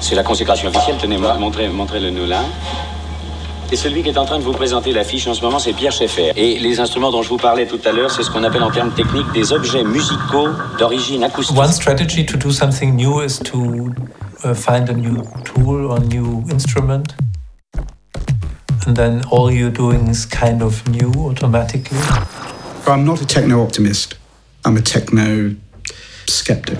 C'est la consécration officielle. Tenez, montrez, montrez-le nous là. Et celui qui est en train de vous présenter l'affiche en ce moment, c'est Pierre Schaeffer. Et les instruments dont je vous parlais tout à l'heure, c'est ce qu'on appelle en termes techniques des objets musicaux d'origine acoustique. One strategy to do something new is to uh, find a new tool or new instrument. And then all you're doing is kind of new automatically. I'm not a techno optimist. I'm a techno skeptic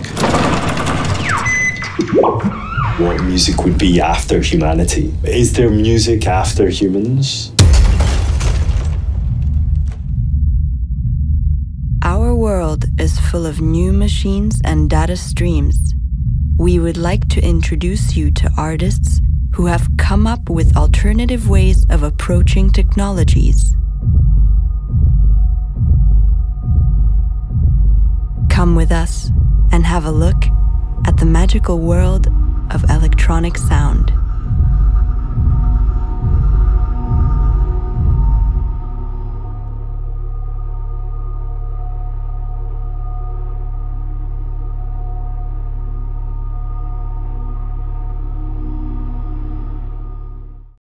what music would be after humanity. Is there music after humans? Our world is full of new machines and data streams. We would like to introduce you to artists who have come up with alternative ways of approaching technologies. Come with us and have a look at the magical world of electronic sound.